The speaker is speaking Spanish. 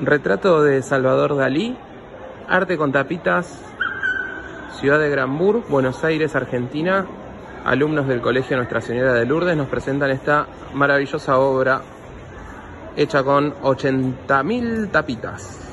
Retrato de Salvador Dalí, arte con tapitas, Ciudad de Granbur, Buenos Aires, Argentina. Alumnos del Colegio Nuestra Señora de Lourdes nos presentan esta maravillosa obra hecha con 80.000 tapitas.